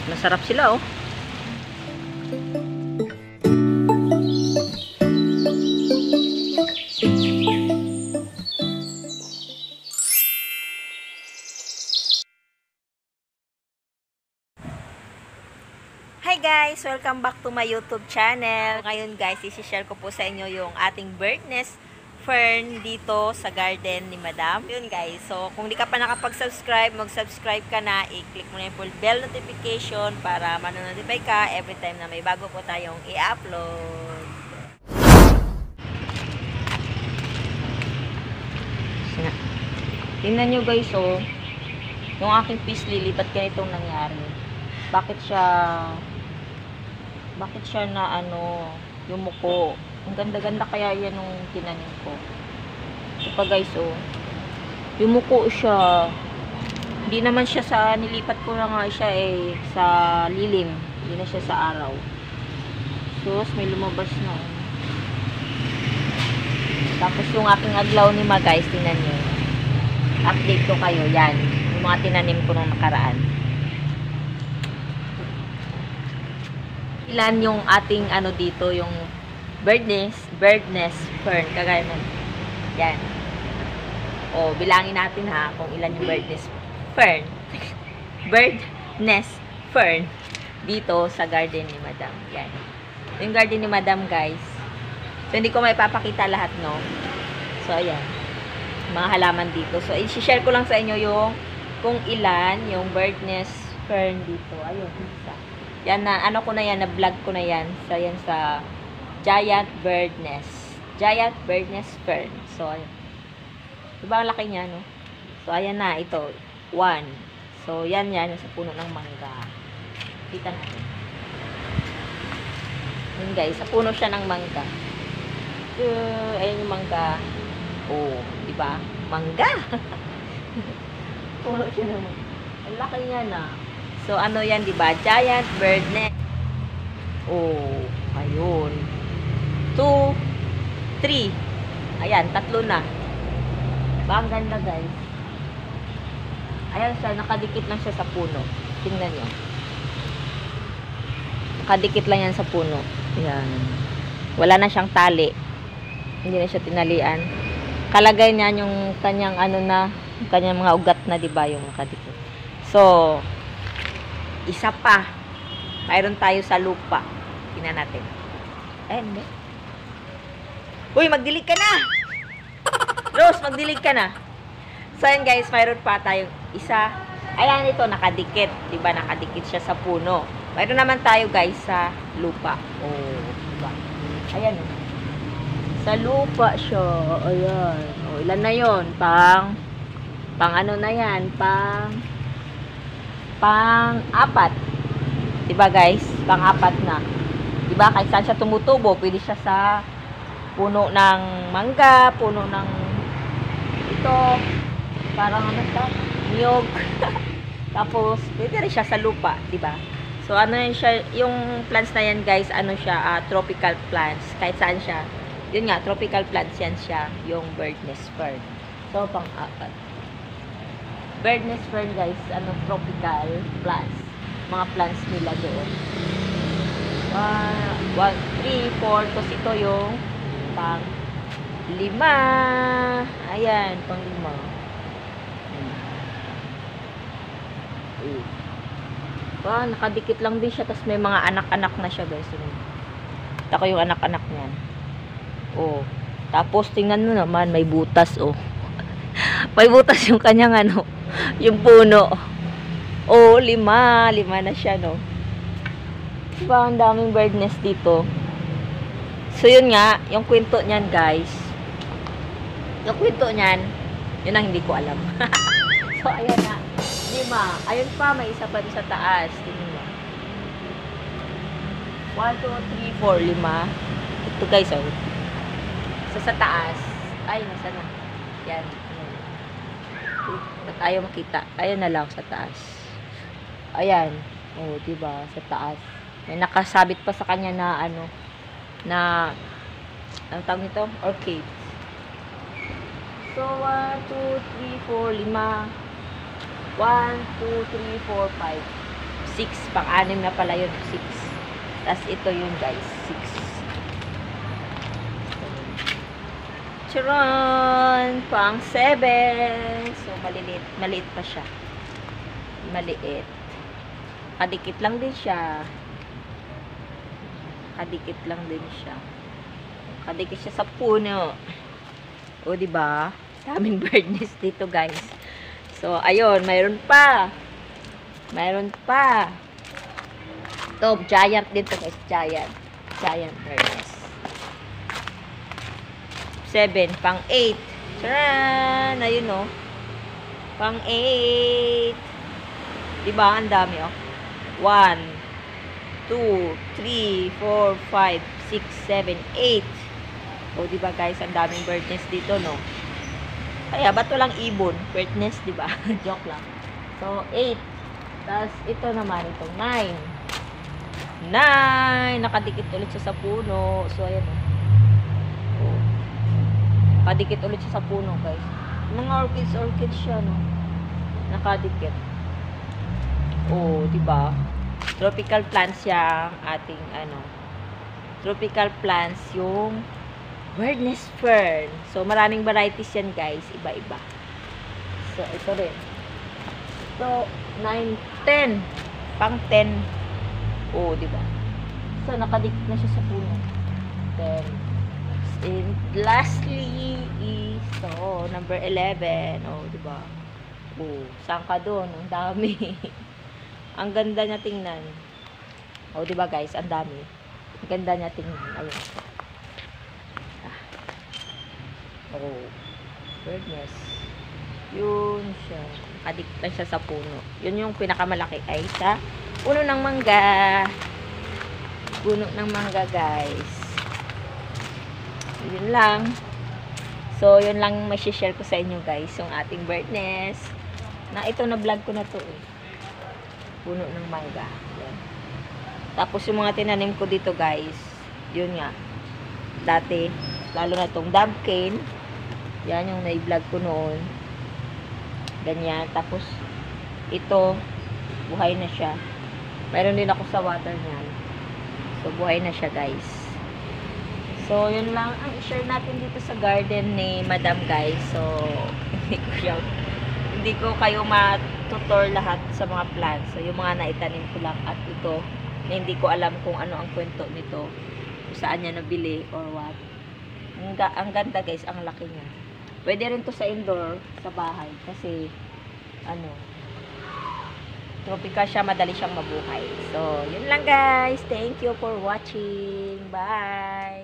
Sarap na sarap sila, oh. Hi guys! Welcome back to my YouTube channel. Ngayon guys, isi-share ko po sa inyo yung ating bird nest fern dito sa garden ni Madam. Yun guys, so kung di ka pa nakapag-subscribe, mag-subscribe ka na, i-click mo na yung full bell notification para manonotify ka every time na may bago po tayong i-upload. Tingnan nyo guys, oh. Yung aking peace lily, ba't ganitong nangyari? Bakit siya bakit siya na ano yumuko ang ganda-ganda kaya yan nung tinanim ko. Ito pa guys oh. Yumuko siya. Hindi naman siya sa nilipat ko na nga siya eh sa lilim. Hindi na siya sa araw. Sus may lumabas na oh. tapos yung aking aglaw ni ma guys tingnan nyo update ko kayo yan. Yung mga tinanim ko nung nakaraan. Ilan yung ating ano dito, yung bird nest, fern, kagaya nun. Yan. O, bilangin natin ha, kung ilan yung bird nest fern. bird nest fern dito sa garden ni Madam. Yan. Yung garden ni Madam, guys. So, hindi ko may papakita lahat, no? So, ayan. Mga halaman dito. So, i-share ko lang sa inyo yung kung ilan yung bird nest fern dito. Ayun, isa. Yan na, ano ko na yan, na-vlog ko na yan. So, yan sa Giant Bird Nest. Giant Bird Nest Fern. So, ayun. Diba ang laki niya, no? So, ayan na, ito. One. So, yan yan, sa puno ng mangga. Kita natin. Yun guys, sa puno siya ng mangga. Uh, ayan yung mangga. Oh, diba? Mangga! puno siya ng mangga. Ang laki niya na. So, ano yan, di ba? Giant bird nest. Oh, ayun. Two, three. Ayan, tatlo na. Ba, ang ganda, guys. Ayan siya, nakadikit lang siya sa puno. Tingnan nyo. Nakadikit lang yan sa puno. Ayan. Wala na siyang tali. Hindi na siya tinalian. Kalagay niya yung kanyang ano na, kanyang mga ugat na, di ba, yung nakadikit. So, isa pa. Mayroon tayo sa lupa. Tingnan natin. Eh, hindi. Uy, magdilig ka na! Rose, magdilig ka na. So, yan guys, mayroon pa tayong isa. Ayan ito, nakadikit. Diba, nakadikit siya sa puno. Mayroon naman tayo guys sa lupa. Oh, diba? Ayan. oh. Sa lupa siya. Ayan. Oh, ilan na yon Pang, pang ano na yan? Pang, pang-apat. 'Di ba guys? Pang-apat na. 'Di ba? Kahit saan siya tumutubo, pwede siya sa puno ng mangga, puno ng ito, parang ano siya, niyog. Tapos, pwede rin siya sa lupa, 'di ba? So, ano yun siya, yung plants na yan, guys, ano siya, ah, tropical plants. Kahit saan siya. Yun nga, tropical plants yan siya, yung bird nest fern. So, pang-apat bird nest fern guys, ano, tropical plants. Mga plants nila doon. Uh, one, three, four. Tapos ito yung pang lima. Ayan, pang lima. Hmm. Ba, nakadikit lang din siya. Tapos may mga anak-anak na siya guys. Ito ko yung anak-anak niyan. Oh. Tapos tingnan mo naman, may butas oh. may butas yung kanyang ano, yung puno. Oh, lima. Lima na siya, no? Diba, ang daming bird nest dito. So, yun nga, yung kwento niyan, guys. Yung kwento niyan, yun ang hindi ko alam. so, ayan na. Lima. Ayun pa, may isa pa sa taas. Tingnan mo. One, two, three, four, lima. Ito, guys, oh. So, sa taas. Ay, nasa na. Yan. Ba't ayaw makita? Ayan na lang sa taas. Ayan. Oh, 'di ba? Sa taas. May nakasabit pa sa kanya na ano na ang tawag nito? Orchid. So, 1, 2, 3, 4, 5. 1, 2, 3, 4, 5. 6. Pang-anim na pala yun. 6. Tapos ito yun guys. 6. Charon! Pang 7. So, maliit. Maliit pa siya. Maliit. Kadikit lang din siya. Kadikit lang din siya. Kadikit siya sa puno. O, di ba? Daming bird nest dito, guys. So, ayun, mayroon pa. Mayroon pa. Ito, giant dito, guys. Giant. Giant bird nest. 7, pang 8. Charan! Ayun, oh. Pang 8. Diba? Ang dami, oh. 1, 2, 3, 4, 5, 6, 7, 8. O, di ba guys, ang daming nest dito, no? Kaya, ba't walang ibon? Bird nest, di ba? Joke lang. So, 8. Tapos, ito naman, itong 9. 9! Nakadikit ulit siya sa puno. So, ayan, o. Oh. Nakadikit ulit siya sa puno, guys. Mga orchids, orchids siya, no? Nakadikit. Oh, di ba? Tropical plants ang ating, ano, tropical plants yung bird nest fern. So, maraming varieties yan, guys. Iba-iba. So, ito rin. So, 9, 10. Pang 10. Oh, di ba? So, nakadikit na siya sa puno. 10. And lastly is, so, number 11. Oh, di ba? Oh, saan ka doon? Ang dami. ang ganda niya tingnan. Oh, di ba guys? Ang dami. Ang ganda niya tingnan. Ayun. Oh. Birdness. Yun siya. Lang siya sa puno. Yun yung pinakamalaki ay sa puno ng mangga. Puno ng mangga, guys. Yun lang. So, yun lang may share ko sa inyo, guys. Yung ating birdness. Na ito na vlog ko na to eh. Puno ng mangga. Yan. Tapos yung mga tinanim ko dito, guys. Yun nga. Dati, lalo na tong dove cane. Yan yung na-vlog ko noon. Ganyan. Tapos, ito, buhay na siya. Meron din ako sa water niyan. So, buhay na siya, guys. So, yun lang ang i-share natin dito sa garden ni Madam, guys. So, hindi ko hindi ko kayo matutor lahat sa mga plants. So, yung mga naitanim ko lang at ito, na hindi ko alam kung ano ang kwento nito. Kung saan niya nabili or what. Ang, ang ganda, guys. Ang laki niya. Pwede rin to sa indoor, sa bahay. Kasi, ano, tropical siya, madali siyang mabuhay. So, yun lang guys. Thank you for watching. Bye!